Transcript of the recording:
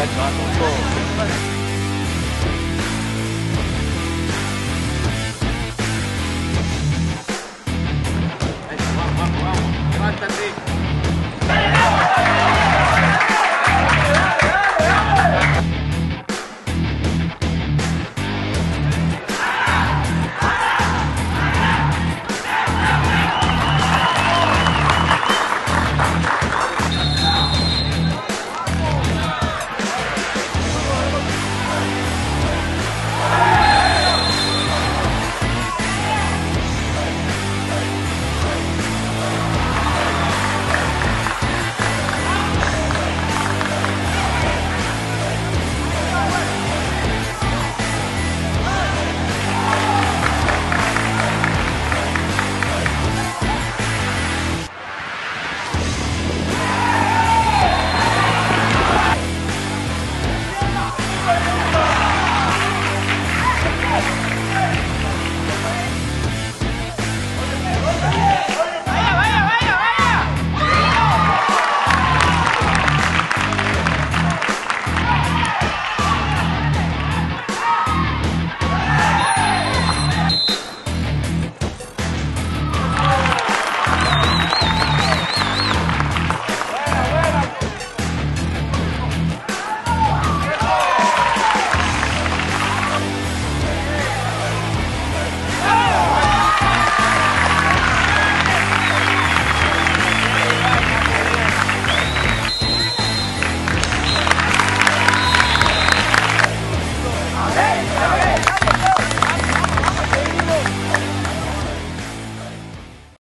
在船工作。的时